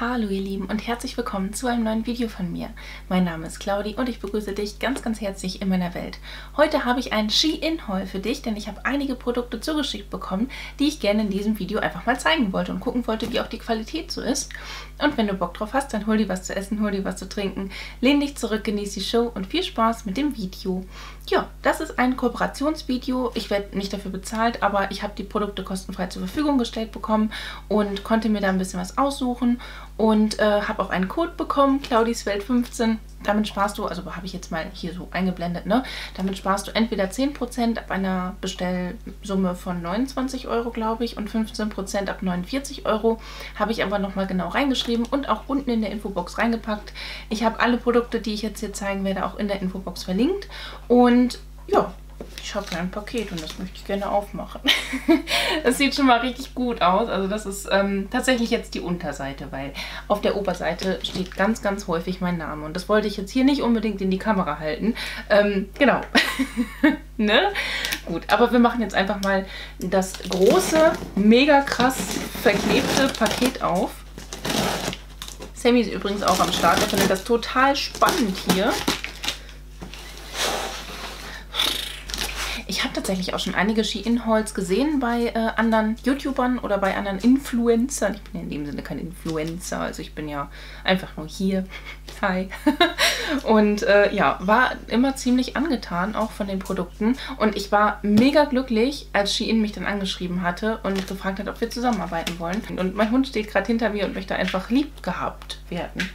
Hallo ihr Lieben und herzlich willkommen zu einem neuen Video von mir. Mein Name ist Claudi und ich begrüße dich ganz ganz herzlich in meiner Welt. Heute habe ich einen Shein-Haul für dich, denn ich habe einige Produkte zugeschickt bekommen, die ich gerne in diesem Video einfach mal zeigen wollte und gucken wollte, wie auch die Qualität so ist. Und wenn du Bock drauf hast, dann hol dir was zu essen, hol dir was zu trinken, lehn dich zurück, genieß die Show und viel Spaß mit dem Video. Ja, das ist ein Kooperationsvideo. Ich werde nicht dafür bezahlt, aber ich habe die Produkte kostenfrei zur Verfügung gestellt bekommen und konnte mir da ein bisschen was aussuchen und äh, habe auch einen Code bekommen, Claudis Welt 15. Damit sparst du, also habe ich jetzt mal hier so eingeblendet, ne? Damit sparst du entweder 10% ab einer Bestellsumme von 29 Euro, glaube ich, und 15% ab 49 Euro. Habe ich aber nochmal genau reingeschrieben und auch unten in der Infobox reingepackt. Ich habe alle Produkte, die ich jetzt hier zeigen werde, auch in der Infobox verlinkt. Und ja, ich habe ein Paket und das möchte ich gerne aufmachen. das sieht schon mal richtig gut aus. Also das ist ähm, tatsächlich jetzt die Unterseite, weil auf der Oberseite steht ganz, ganz häufig mein Name. Und das wollte ich jetzt hier nicht unbedingt in die Kamera halten. Ähm, genau. ne? Gut, aber wir machen jetzt einfach mal das große, mega krass verklebte Paket auf. Sammy ist übrigens auch am Start. Er findet das total spannend hier. Ich habe tatsächlich auch schon einige Ski-In-Hauls gesehen bei äh, anderen YouTubern oder bei anderen Influencern. Ich bin ja in dem Sinne kein Influencer, also ich bin ja einfach nur hier. Hi. Und äh, ja, war immer ziemlich angetan auch von den Produkten. Und ich war mega glücklich, als Shein mich dann angeschrieben hatte und gefragt hat, ob wir zusammenarbeiten wollen. Und mein Hund steht gerade hinter mir und möchte einfach lieb gehabt werden.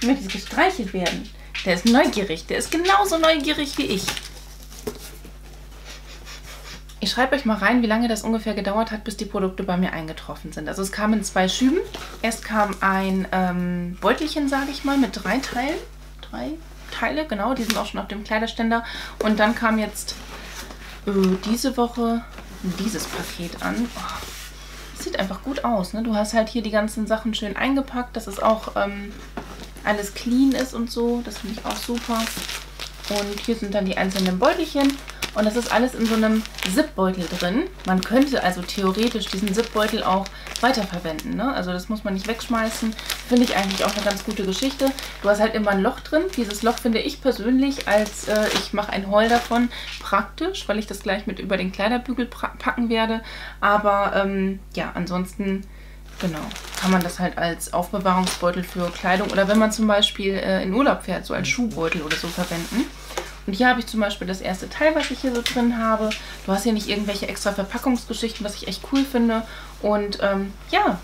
Ich möchte gestreichelt werden. Der ist neugierig. Der ist genauso neugierig wie ich. Ich schreibe euch mal rein, wie lange das ungefähr gedauert hat, bis die Produkte bei mir eingetroffen sind. Also es kam in zwei Schüben. Erst kam ein ähm, Beutelchen, sage ich mal, mit drei Teilen. Drei Teile, genau, die sind auch schon auf dem Kleiderständer. Und dann kam jetzt äh, diese Woche dieses Paket an. Oh, sieht einfach gut aus. Ne? Du hast halt hier die ganzen Sachen schön eingepackt, dass es auch ähm, alles clean ist und so. Das finde ich auch super. Und hier sind dann die einzelnen Beutelchen. Und das ist alles in so einem Zipbeutel drin. Man könnte also theoretisch diesen Zipbeutel auch weiterverwenden. Ne? Also das muss man nicht wegschmeißen. Finde ich eigentlich auch eine ganz gute Geschichte. Du hast halt immer ein Loch drin. Dieses Loch finde ich persönlich als, äh, ich mache ein Haul davon, praktisch, weil ich das gleich mit über den Kleiderbügel packen werde. Aber ähm, ja, ansonsten... Genau, kann man das halt als Aufbewahrungsbeutel für Kleidung oder wenn man zum Beispiel äh, in Urlaub fährt, so als Schuhbeutel oder so verwenden. Und hier habe ich zum Beispiel das erste Teil, was ich hier so drin habe. Du hast hier nicht irgendwelche extra Verpackungsgeschichten, was ich echt cool finde. Und ähm, ja,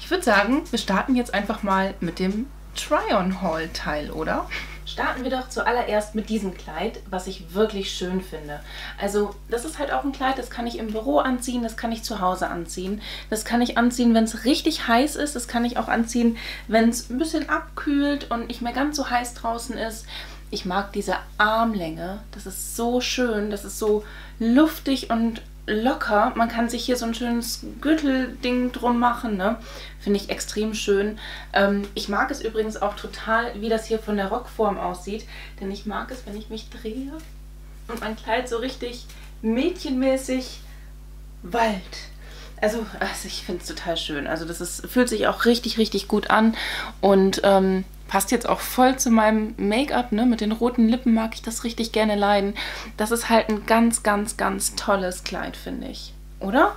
ich würde sagen, wir starten jetzt einfach mal mit dem Try-on-Haul-Teil, oder? Starten wir doch zuallererst mit diesem Kleid, was ich wirklich schön finde. Also das ist halt auch ein Kleid, das kann ich im Büro anziehen, das kann ich zu Hause anziehen. Das kann ich anziehen, wenn es richtig heiß ist. Das kann ich auch anziehen, wenn es ein bisschen abkühlt und nicht mehr ganz so heiß draußen ist. Ich mag diese Armlänge. Das ist so schön. Das ist so luftig und locker. Man kann sich hier so ein schönes Gürtelding drum machen. Ne? Finde ich extrem schön. Ähm, ich mag es übrigens auch total, wie das hier von der Rockform aussieht. Denn ich mag es, wenn ich mich drehe und mein Kleid so richtig mädchenmäßig Wald. Also, also ich finde es total schön. Also das ist, fühlt sich auch richtig, richtig gut an. Und ähm, Passt jetzt auch voll zu meinem Make-up, ne? Mit den roten Lippen mag ich das richtig gerne leiden. Das ist halt ein ganz, ganz, ganz tolles Kleid, finde ich. Oder?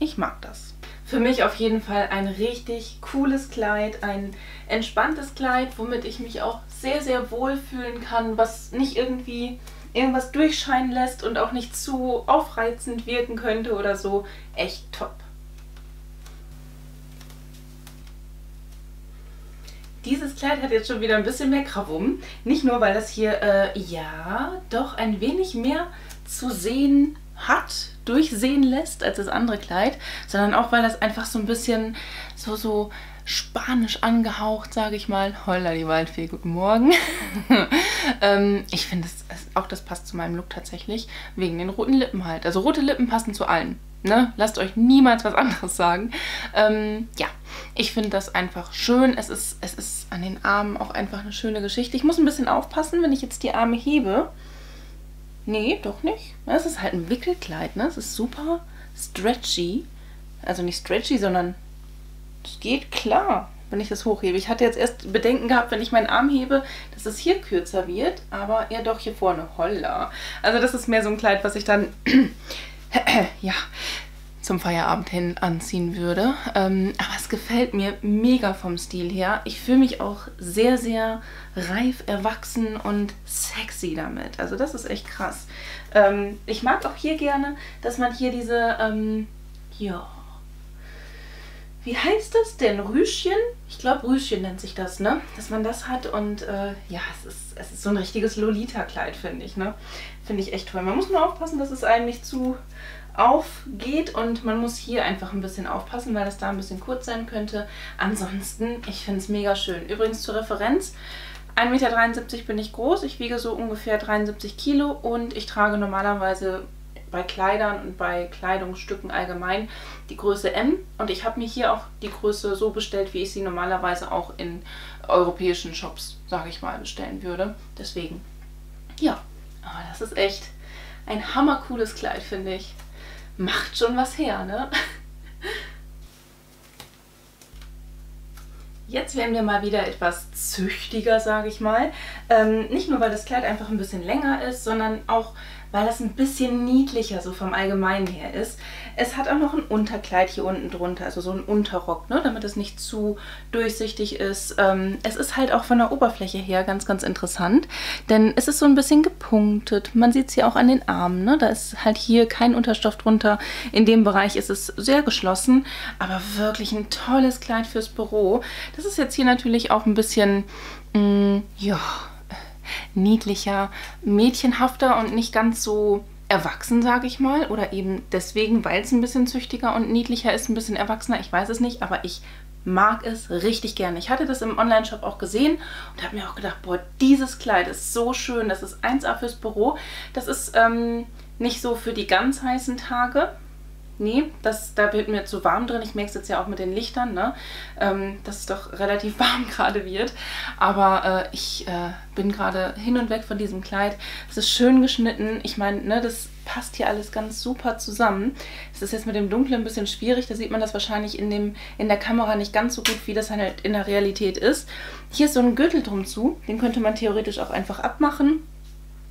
Ich mag das. Für mich auf jeden Fall ein richtig cooles Kleid, ein entspanntes Kleid, womit ich mich auch sehr, sehr wohl fühlen kann, was nicht irgendwie irgendwas durchscheinen lässt und auch nicht zu aufreizend wirken könnte oder so. Echt top. Dieses Kleid hat jetzt schon wieder ein bisschen mehr Krawum. Nicht nur, weil das hier, äh, ja, doch ein wenig mehr zu sehen hat, durchsehen lässt als das andere Kleid, sondern auch, weil das einfach so ein bisschen so, so spanisch angehaucht, sage ich mal. Holla, die Waldfee, guten Morgen. ähm, ich finde, auch das passt zu meinem Look tatsächlich, wegen den roten Lippen halt. Also rote Lippen passen zu allen. Ne? Lasst euch niemals was anderes sagen. Ähm, ja, ich finde das einfach schön. Es ist, es ist an den Armen auch einfach eine schöne Geschichte. Ich muss ein bisschen aufpassen, wenn ich jetzt die Arme hebe. Nee, doch nicht. Das ist halt ein Wickelkleid. Ne? Es ist super stretchy. Also nicht stretchy, sondern es geht klar wenn ich das hochhebe. Ich hatte jetzt erst Bedenken gehabt, wenn ich meinen Arm hebe, dass es hier kürzer wird, aber ja doch hier vorne. Holla. Also das ist mehr so ein Kleid, was ich dann ja, zum Feierabend hin anziehen würde. Ähm, aber es gefällt mir mega vom Stil her. Ich fühle mich auch sehr, sehr reif, erwachsen und sexy damit. Also das ist echt krass. Ähm, ich mag auch hier gerne, dass man hier diese, ähm, ja, wie heißt das denn? Rüschen? Ich glaube, Rüschen nennt sich das, ne? Dass man das hat und äh, ja, es ist, es ist so ein richtiges Lolita-Kleid, finde ich, ne? Finde ich echt toll. Man muss nur aufpassen, dass es einem nicht zu aufgeht und man muss hier einfach ein bisschen aufpassen, weil das da ein bisschen kurz sein könnte. Ansonsten, ich finde es mega schön. Übrigens zur Referenz, 1,73 Meter bin ich groß, ich wiege so ungefähr 73 Kilo und ich trage normalerweise bei Kleidern und bei Kleidungsstücken allgemein die Größe M und ich habe mir hier auch die Größe so bestellt, wie ich sie normalerweise auch in europäischen Shops, sage ich mal, bestellen würde. Deswegen, ja, aber das ist echt ein hammercooles Kleid, finde ich macht schon was her, ne? Jetzt werden wir mal wieder etwas züchtiger, sage ich mal. Ähm, nicht nur, weil das Kleid einfach ein bisschen länger ist, sondern auch, weil das ein bisschen niedlicher so vom Allgemeinen her ist. Es hat auch noch ein Unterkleid hier unten drunter, also so ein Unterrock, ne, damit es nicht zu durchsichtig ist. Ähm, es ist halt auch von der Oberfläche her ganz, ganz interessant, denn es ist so ein bisschen gepunktet. Man sieht es hier auch an den Armen, ne? da ist halt hier kein Unterstoff drunter. In dem Bereich ist es sehr geschlossen, aber wirklich ein tolles Kleid fürs Büro. Das ist jetzt hier natürlich auch ein bisschen, mh, mm, ja niedlicher, mädchenhafter und nicht ganz so erwachsen, sage ich mal. Oder eben deswegen, weil es ein bisschen züchtiger und niedlicher ist, ein bisschen erwachsener. Ich weiß es nicht, aber ich mag es richtig gerne. Ich hatte das im Online-Shop auch gesehen und habe mir auch gedacht, boah, dieses Kleid ist so schön. Das ist 1A fürs Büro. Das ist ähm, nicht so für die ganz heißen Tage, Nee, das, da wird mir zu warm drin. Ich merke es jetzt ja auch mit den Lichtern, ne? Ähm, dass es doch relativ warm gerade wird. Aber äh, ich äh, bin gerade hin und weg von diesem Kleid. Es ist schön geschnitten. Ich meine, ne, das passt hier alles ganz super zusammen. Es ist jetzt mit dem Dunklen ein bisschen schwierig. Da sieht man das wahrscheinlich in, dem, in der Kamera nicht ganz so gut, wie das halt in der Realität ist. Hier ist so ein Gürtel drum zu. Den könnte man theoretisch auch einfach abmachen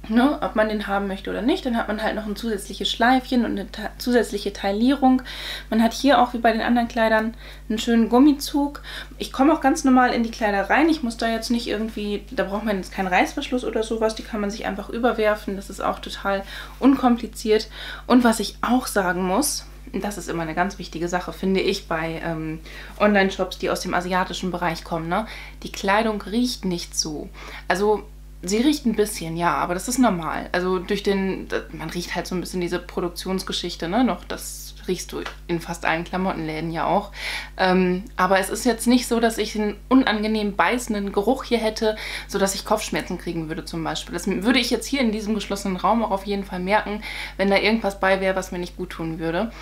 Ne, ob man den haben möchte oder nicht. Dann hat man halt noch ein zusätzliches Schleifchen und eine zusätzliche Teilierung. Man hat hier auch wie bei den anderen Kleidern einen schönen Gummizug. Ich komme auch ganz normal in die Kleider rein. Ich muss da jetzt nicht irgendwie, da braucht man jetzt keinen Reißverschluss oder sowas. Die kann man sich einfach überwerfen. Das ist auch total unkompliziert. Und was ich auch sagen muss, das ist immer eine ganz wichtige Sache, finde ich, bei ähm, Online-Shops, die aus dem asiatischen Bereich kommen. Ne? Die Kleidung riecht nicht so. Also Sie riecht ein bisschen, ja, aber das ist normal. Also durch den, man riecht halt so ein bisschen diese Produktionsgeschichte, ne, noch, das riechst du in fast allen Klamottenläden ja auch. Ähm, aber es ist jetzt nicht so, dass ich einen unangenehm beißenden Geruch hier hätte, sodass ich Kopfschmerzen kriegen würde zum Beispiel. Das würde ich jetzt hier in diesem geschlossenen Raum auch auf jeden Fall merken, wenn da irgendwas bei wäre, was mir nicht gut tun würde.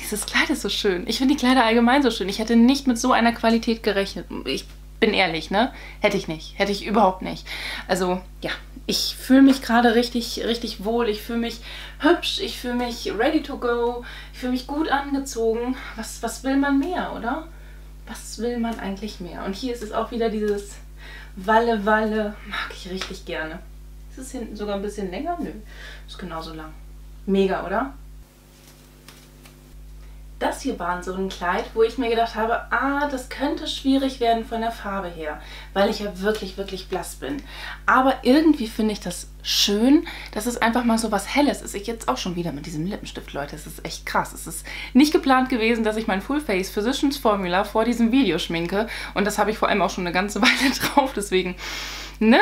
Dieses Kleid ist so schön. Ich finde die Kleider allgemein so schön. Ich hätte nicht mit so einer Qualität gerechnet. Ich bin ehrlich, ne? Hätte ich nicht. Hätte ich überhaupt nicht. Also, ja, ich fühle mich gerade richtig, richtig wohl. Ich fühle mich hübsch. Ich fühle mich ready to go. Ich fühle mich gut angezogen. Was, was will man mehr, oder? Was will man eigentlich mehr? Und hier ist es auch wieder dieses Walle, Walle. Mag ich richtig gerne. Ist es hinten sogar ein bisschen länger? Nö, ist genauso lang. Mega, oder? Das hier war so ein Kleid, wo ich mir gedacht habe, ah, das könnte schwierig werden von der Farbe her, weil ich ja wirklich, wirklich blass bin. Aber irgendwie finde ich das schön, dass es einfach mal so was Helles ist. Ich jetzt auch schon wieder mit diesem Lippenstift, Leute. Es ist echt krass. Es ist nicht geplant gewesen, dass ich mein Full Face Physicians Formula vor diesem Video schminke. Und das habe ich vor allem auch schon eine ganze Weile drauf. Deswegen ne?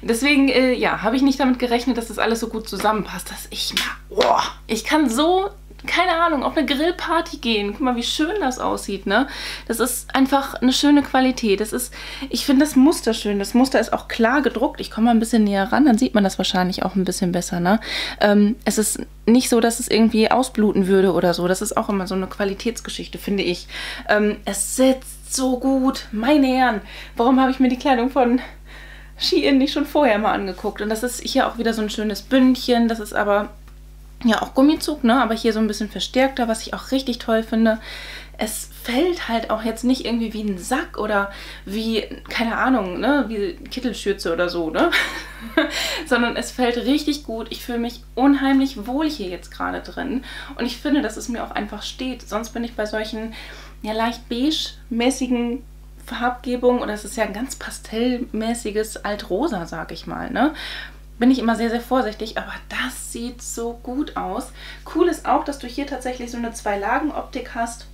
Deswegen, äh, ja, habe ich nicht damit gerechnet, dass das alles so gut zusammenpasst, dass ich mal, oh, ich kann so keine Ahnung, auf eine Grillparty gehen. Guck mal, wie schön das aussieht, ne? Das ist einfach eine schöne Qualität. Das ist, ich finde das Muster schön. Das Muster ist auch klar gedruckt. Ich komme mal ein bisschen näher ran, dann sieht man das wahrscheinlich auch ein bisschen besser, ne? Ähm, es ist nicht so, dass es irgendwie ausbluten würde oder so. Das ist auch immer so eine Qualitätsgeschichte, finde ich. Ähm, es sitzt so gut. Meine Herren, warum habe ich mir die Kleidung von Shein nicht schon vorher mal angeguckt? Und das ist hier auch wieder so ein schönes Bündchen. Das ist aber ja auch Gummizug, ne? aber hier so ein bisschen verstärkter, was ich auch richtig toll finde. es fällt halt auch jetzt nicht irgendwie wie ein Sack oder wie, keine Ahnung, ne, wie Kittelschürze oder so, ne? Sondern es fällt richtig gut. Ich fühle mich unheimlich wohl hier jetzt gerade drin. Und ich finde, dass es mir auch einfach steht. Sonst bin ich bei solchen, ja, leicht beige-mäßigen Farbgebungen, oder es ist ja ein ganz pastellmäßiges Altrosa, sag ich mal, ne? Bin ich immer sehr, sehr vorsichtig, aber das sieht so gut aus. Cool ist auch, dass du hier tatsächlich so eine Zwei-Lagen-Optik hast.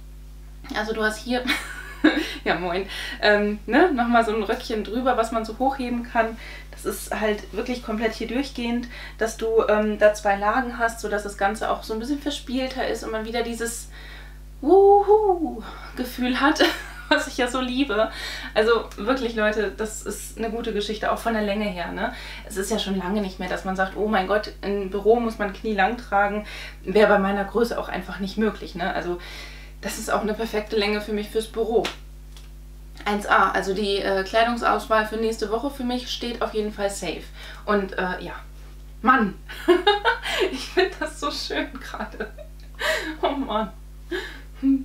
Also du hast hier, ja moin, ähm, ne, nochmal so ein Röckchen drüber, was man so hochheben kann. Das ist halt wirklich komplett hier durchgehend, dass du ähm, da zwei Lagen hast, sodass das Ganze auch so ein bisschen verspielter ist und man wieder dieses Wuhu-Gefühl hat. was ich ja so liebe. Also wirklich, Leute, das ist eine gute Geschichte, auch von der Länge her. Ne? Es ist ja schon lange nicht mehr, dass man sagt, oh mein Gott, im Büro muss man knielang tragen. Wäre bei meiner Größe auch einfach nicht möglich. Ne? Also das ist auch eine perfekte Länge für mich fürs Büro. 1a, also die äh, Kleidungsauswahl für nächste Woche für mich steht auf jeden Fall safe. Und äh, ja, Mann, ich finde das so schön gerade. Oh Mann. Hm.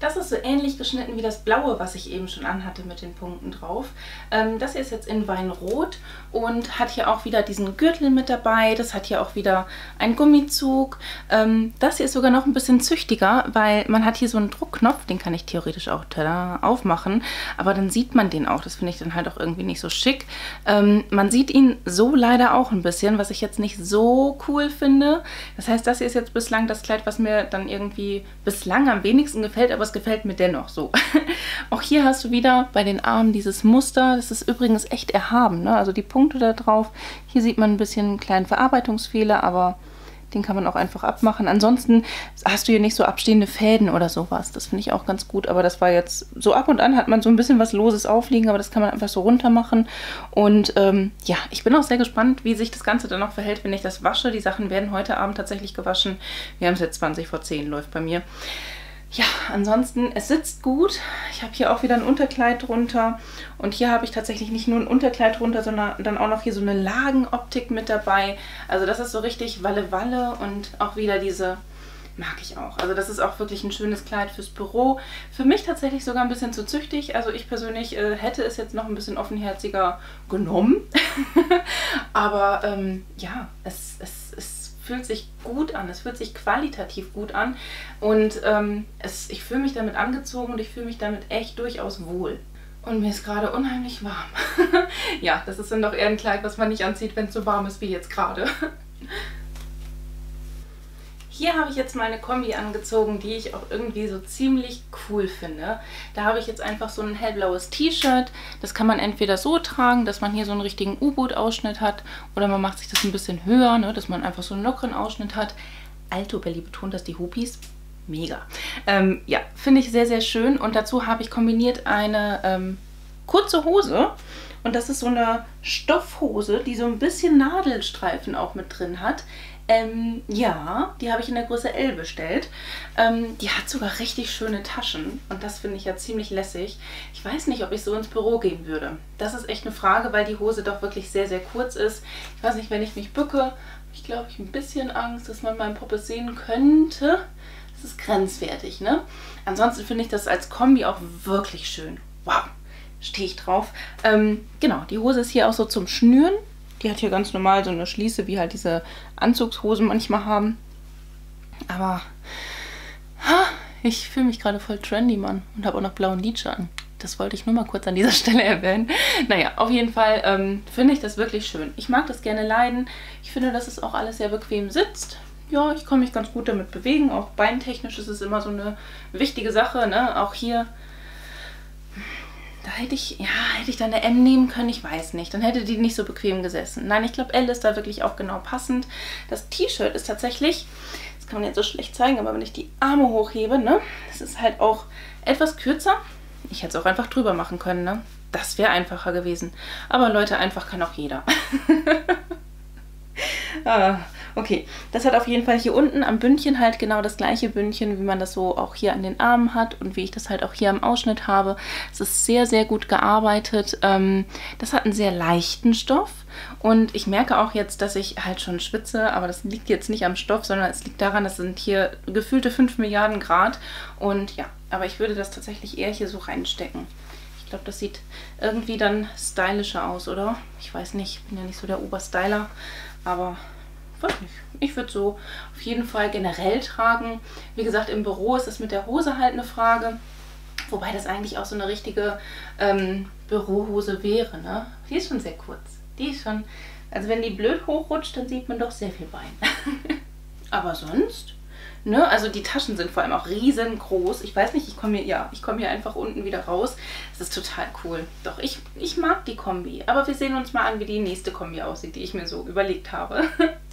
Das ist so ähnlich geschnitten wie das blaue, was ich eben schon anhatte mit den Punkten drauf. Ähm, das hier ist jetzt in Weinrot und hat hier auch wieder diesen Gürtel mit dabei. Das hat hier auch wieder einen Gummizug. Ähm, das hier ist sogar noch ein bisschen züchtiger, weil man hat hier so einen Druckknopf, den kann ich theoretisch auch tada, aufmachen, aber dann sieht man den auch. Das finde ich dann halt auch irgendwie nicht so schick. Ähm, man sieht ihn so leider auch ein bisschen, was ich jetzt nicht so cool finde. Das heißt, das hier ist jetzt bislang das Kleid, was mir dann irgendwie bislang am wenigsten gefällt, aber es gefällt mir dennoch so. Auch hier hast du wieder bei den Armen dieses Muster. Das ist übrigens echt erhaben. Ne? Also die Punkte da drauf. Hier sieht man ein bisschen einen kleinen Verarbeitungsfehler, aber den kann man auch einfach abmachen. Ansonsten hast du hier nicht so abstehende Fäden oder sowas. Das finde ich auch ganz gut. Aber das war jetzt so ab und an hat man so ein bisschen was Loses aufliegen, aber das kann man einfach so runter machen. Und ähm, ja, ich bin auch sehr gespannt, wie sich das Ganze dann noch verhält, wenn ich das wasche. Die Sachen werden heute Abend tatsächlich gewaschen. Wir haben es jetzt 20 vor 10, läuft bei mir ja, ansonsten, es sitzt gut. Ich habe hier auch wieder ein Unterkleid drunter. Und hier habe ich tatsächlich nicht nur ein Unterkleid drunter, sondern dann auch noch hier so eine Lagenoptik mit dabei. Also das ist so richtig Walle-Walle und auch wieder diese mag ich auch. Also das ist auch wirklich ein schönes Kleid fürs Büro. Für mich tatsächlich sogar ein bisschen zu züchtig. Also ich persönlich äh, hätte es jetzt noch ein bisschen offenherziger genommen. Aber ähm, ja, es, es, fühlt sich gut an, es fühlt sich qualitativ gut an und ähm, es, ich fühle mich damit angezogen und ich fühle mich damit echt durchaus wohl. Und mir ist gerade unheimlich warm. ja, das ist dann doch eher ein Kleid, was man nicht anzieht, wenn es so warm ist wie jetzt gerade. Hier habe ich jetzt meine Kombi angezogen, die ich auch irgendwie so ziemlich cool finde. Da habe ich jetzt einfach so ein hellblaues T-Shirt. Das kann man entweder so tragen, dass man hier so einen richtigen U-Boot-Ausschnitt hat oder man macht sich das ein bisschen höher, ne, dass man einfach so einen lockeren Ausschnitt hat. Alto Belly betont dass die Hupis. Mega. Ähm, ja, finde ich sehr, sehr schön. Und dazu habe ich kombiniert eine ähm, kurze Hose. Und das ist so eine Stoffhose, die so ein bisschen Nadelstreifen auch mit drin hat. Ähm, ja, die habe ich in der Größe L bestellt. Ähm, die hat sogar richtig schöne Taschen und das finde ich ja ziemlich lässig. Ich weiß nicht, ob ich so ins Büro gehen würde. Das ist echt eine Frage, weil die Hose doch wirklich sehr, sehr kurz ist. Ich weiß nicht, wenn ich mich bücke, habe ich glaube ich ein bisschen Angst, dass man meinen Poppe sehen könnte. Das ist grenzwertig, ne? Ansonsten finde ich das als Kombi auch wirklich schön. Wow, stehe ich drauf. Ähm, genau, die Hose ist hier auch so zum Schnüren. Die hat hier ganz normal so eine Schließe, wie halt diese Anzugshosen manchmal haben. Aber ha, ich fühle mich gerade voll trendy, Mann. Und habe auch noch blauen Lidscher an. Das wollte ich nur mal kurz an dieser Stelle erwähnen. Naja, auf jeden Fall ähm, finde ich das wirklich schön. Ich mag das gerne leiden. Ich finde, dass es auch alles sehr bequem sitzt. Ja, ich kann mich ganz gut damit bewegen. Auch beintechnisch ist es immer so eine wichtige Sache. Ne? Auch hier da hätte ich, ja, hätte ich dann eine M nehmen können, ich weiß nicht. Dann hätte die nicht so bequem gesessen. Nein, ich glaube, L ist da wirklich auch genau passend. Das T-Shirt ist tatsächlich, das kann man jetzt so schlecht zeigen, aber wenn ich die Arme hochhebe, ne, das ist halt auch etwas kürzer. Ich hätte es auch einfach drüber machen können, ne. Das wäre einfacher gewesen. Aber Leute, einfach kann auch jeder. ah, Okay, das hat auf jeden Fall hier unten am Bündchen halt genau das gleiche Bündchen, wie man das so auch hier an den Armen hat und wie ich das halt auch hier am Ausschnitt habe. Es ist sehr, sehr gut gearbeitet. Ähm, das hat einen sehr leichten Stoff und ich merke auch jetzt, dass ich halt schon schwitze, aber das liegt jetzt nicht am Stoff, sondern es liegt daran, das sind hier gefühlte 5 Milliarden Grad und ja, aber ich würde das tatsächlich eher hier so reinstecken. Ich glaube, das sieht irgendwie dann stylischer aus, oder? Ich weiß nicht, ich bin ja nicht so der Oberstyler, aber nicht. Ich würde so auf jeden Fall generell tragen. Wie gesagt, im Büro ist es mit der Hose halt eine Frage. Wobei das eigentlich auch so eine richtige ähm, Bürohose wäre, ne? Die ist schon sehr kurz. Die ist schon, also wenn die blöd hochrutscht, dann sieht man doch sehr viel Bein. Aber sonst Ne? Also die Taschen sind vor allem auch riesengroß. Ich weiß nicht, ich komme hier, ja, ich komme hier einfach unten wieder raus. Das ist total cool. Doch, ich, ich mag die Kombi. Aber wir sehen uns mal an, wie die nächste Kombi aussieht, die ich mir so überlegt habe.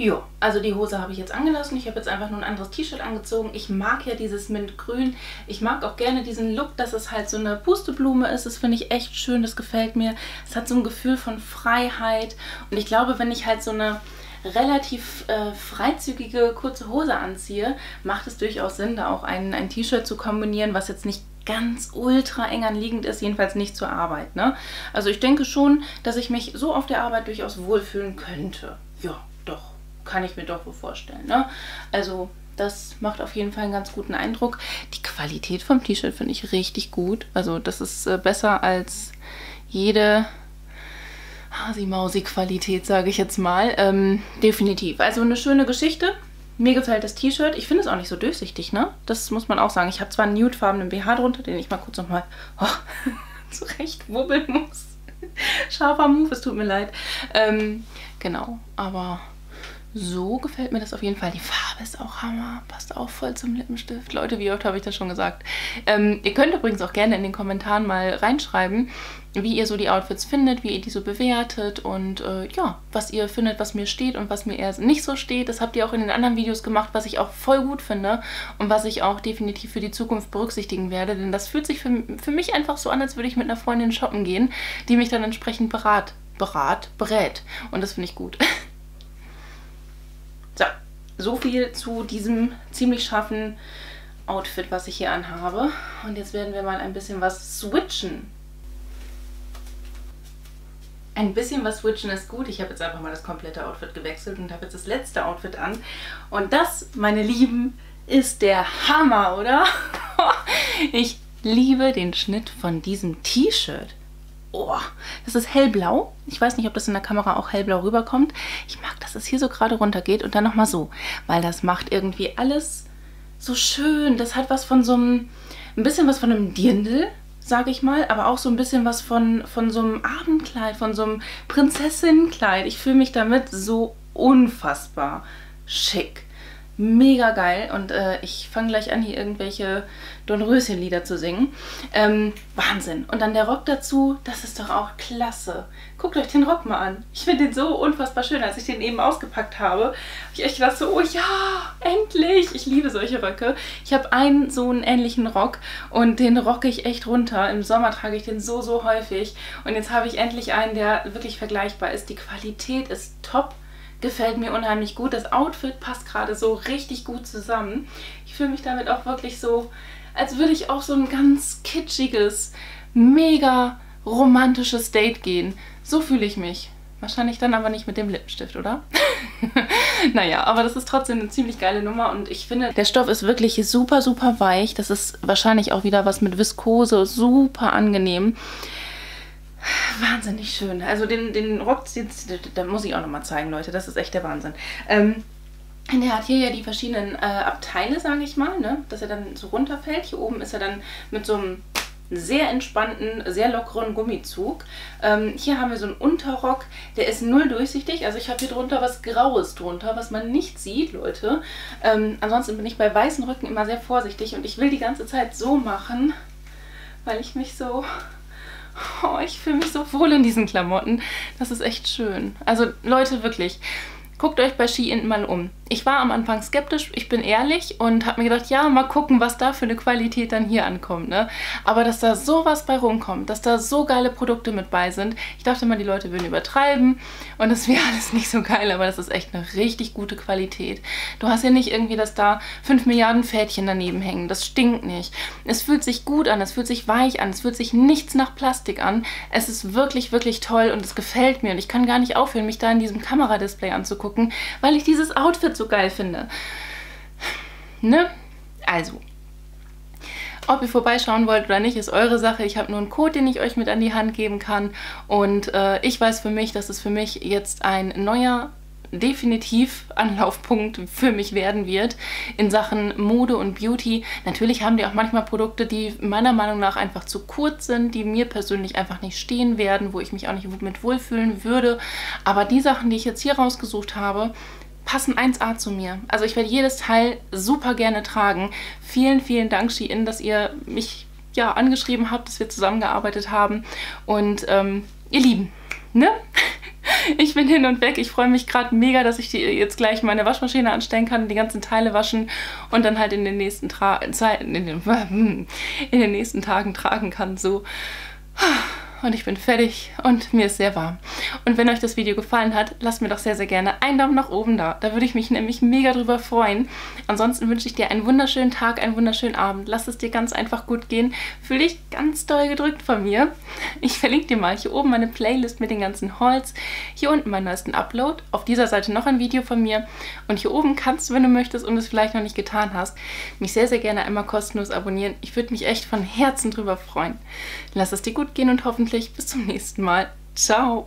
Jo, also die Hose habe ich jetzt angelassen. Ich habe jetzt einfach nur ein anderes T-Shirt angezogen. Ich mag ja dieses Mintgrün. Ich mag auch gerne diesen Look, dass es halt so eine Pusteblume ist. Das finde ich echt schön, das gefällt mir. Es hat so ein Gefühl von Freiheit. Und ich glaube, wenn ich halt so eine relativ äh, freizügige kurze Hose anziehe, macht es durchaus Sinn, da auch ein, ein T-Shirt zu kombinieren, was jetzt nicht ganz ultra eng anliegend ist, jedenfalls nicht zur Arbeit. Ne? Also ich denke schon, dass ich mich so auf der Arbeit durchaus wohlfühlen könnte. Ja, kann ich mir doch so vorstellen. Ne? Also das macht auf jeden Fall einen ganz guten Eindruck. Die Qualität vom T-Shirt finde ich richtig gut. Also das ist äh, besser als jede Hasi-Mausi-Qualität, sage ich jetzt mal. Ähm, definitiv. Also eine schöne Geschichte. Mir gefällt das T-Shirt. Ich finde es auch nicht so durchsichtig, ne? Das muss man auch sagen. Ich habe zwar einen nudefarbenen BH drunter, den ich mal kurz nochmal oh, zurecht wubbeln muss. Scharfer Move, es tut mir leid. Ähm, genau, aber so gefällt mir das auf jeden Fall. Die Farbe ist auch Hammer. Passt auch voll zum Lippenstift. Leute, wie oft habe ich das schon gesagt? Ähm, ihr könnt übrigens auch gerne in den Kommentaren mal reinschreiben, wie ihr so die Outfits findet, wie ihr die so bewertet und äh, ja, was ihr findet, was mir steht und was mir eher nicht so steht. Das habt ihr auch in den anderen Videos gemacht, was ich auch voll gut finde und was ich auch definitiv für die Zukunft berücksichtigen werde. Denn das fühlt sich für, für mich einfach so an, als würde ich mit einer Freundin shoppen gehen, die mich dann entsprechend berat, berat, berät. Und das finde ich gut. So, so viel zu diesem ziemlich scharfen Outfit, was ich hier anhabe. Und jetzt werden wir mal ein bisschen was switchen. Ein bisschen was switchen ist gut. Ich habe jetzt einfach mal das komplette Outfit gewechselt und habe jetzt das letzte Outfit an. Und das, meine Lieben, ist der Hammer, oder? ich liebe den Schnitt von diesem T-Shirt. Oh, das ist hellblau. Ich weiß nicht, ob das in der Kamera auch hellblau rüberkommt. Ich mag, dass es hier so gerade runter geht und dann nochmal so, weil das macht irgendwie alles so schön. Das hat was von so einem, ein bisschen was von einem Dirndl, sage ich mal, aber auch so ein bisschen was von, von so einem Abendkleid, von so einem Prinzessinnenkleid. Ich fühle mich damit so unfassbar schick mega geil und äh, ich fange gleich an, hier irgendwelche Dornröschen-Lieder zu singen. Ähm, Wahnsinn. Und dann der Rock dazu, das ist doch auch klasse. Guckt euch den Rock mal an. Ich finde den so unfassbar schön. Als ich den eben ausgepackt habe, habe ich echt gedacht so, oh ja, endlich. Ich liebe solche Röcke. Ich habe einen so einen ähnlichen Rock und den rocke ich echt runter. Im Sommer trage ich den so, so häufig. Und jetzt habe ich endlich einen, der wirklich vergleichbar ist. Die Qualität ist top gefällt mir unheimlich gut. Das Outfit passt gerade so richtig gut zusammen. Ich fühle mich damit auch wirklich so, als würde ich auf so ein ganz kitschiges, mega romantisches Date gehen. So fühle ich mich. Wahrscheinlich dann aber nicht mit dem Lippenstift, oder? naja, aber das ist trotzdem eine ziemlich geile Nummer und ich finde, der Stoff ist wirklich super, super weich. Das ist wahrscheinlich auch wieder was mit Viskose, super angenehm. Wahnsinnig schön. Also den, den Rock, da muss ich auch nochmal zeigen, Leute. Das ist echt der Wahnsinn. Ähm, der hat hier ja die verschiedenen äh, Abteile, sage ich mal, ne? dass er dann so runterfällt. Hier oben ist er dann mit so einem sehr entspannten, sehr lockeren Gummizug. Ähm, hier haben wir so einen Unterrock, der ist null durchsichtig. Also ich habe hier drunter was Graues drunter, was man nicht sieht, Leute. Ähm, ansonsten bin ich bei weißen Rücken immer sehr vorsichtig und ich will die ganze Zeit so machen, weil ich mich so Oh, ich fühle mich so wohl in diesen Klamotten. Das ist echt schön. Also Leute, wirklich, guckt euch bei Shein mal um. Ich war am Anfang skeptisch, ich bin ehrlich und habe mir gedacht, ja, mal gucken, was da für eine Qualität dann hier ankommt. Ne? Aber dass da sowas bei rumkommt, dass da so geile Produkte mit bei sind, ich dachte mal, die Leute würden übertreiben und das wäre alles nicht so geil, aber das ist echt eine richtig gute Qualität. Du hast ja nicht irgendwie, dass da 5 Milliarden Fädchen daneben hängen, das stinkt nicht. Es fühlt sich gut an, es fühlt sich weich an, es fühlt sich nichts nach Plastik an. Es ist wirklich, wirklich toll und es gefällt mir und ich kann gar nicht aufhören, mich da in diesem Kameradisplay anzugucken, weil ich dieses Outfit so geil finde. Ne? Also, ob ihr vorbeischauen wollt oder nicht, ist eure Sache. Ich habe nur einen Code, den ich euch mit an die Hand geben kann. Und äh, ich weiß für mich, dass es für mich jetzt ein neuer definitiv Anlaufpunkt für mich werden wird in Sachen Mode und Beauty. Natürlich haben die auch manchmal Produkte, die meiner Meinung nach einfach zu kurz sind, die mir persönlich einfach nicht stehen werden, wo ich mich auch nicht mit wohlfühlen würde. Aber die Sachen, die ich jetzt hier rausgesucht habe, passen 1A zu mir. Also ich werde jedes Teil super gerne tragen. Vielen, vielen Dank, Shein, dass ihr mich ja angeschrieben habt, dass wir zusammengearbeitet haben. Und ähm, ihr Lieben, ne? Ich bin hin und weg. Ich freue mich gerade mega, dass ich die jetzt gleich meine Waschmaschine anstellen kann, die ganzen Teile waschen und dann halt in den nächsten Tra in den, in den nächsten Tagen tragen kann. So und ich bin fertig und mir ist sehr warm. Und wenn euch das Video gefallen hat, lasst mir doch sehr, sehr gerne einen Daumen nach oben da. Da würde ich mich nämlich mega drüber freuen. Ansonsten wünsche ich dir einen wunderschönen Tag, einen wunderschönen Abend. Lass es dir ganz einfach gut gehen. Fühl dich ganz doll gedrückt von mir. Ich verlinke dir mal hier oben meine Playlist mit den ganzen Hauls. Hier unten meinen neuesten Upload. Auf dieser Seite noch ein Video von mir. Und hier oben kannst du, wenn du möchtest und es vielleicht noch nicht getan hast, mich sehr, sehr gerne einmal kostenlos abonnieren. Ich würde mich echt von Herzen drüber freuen. Lass es dir gut gehen und hoffentlich bis zum nächsten Mal. Ciao!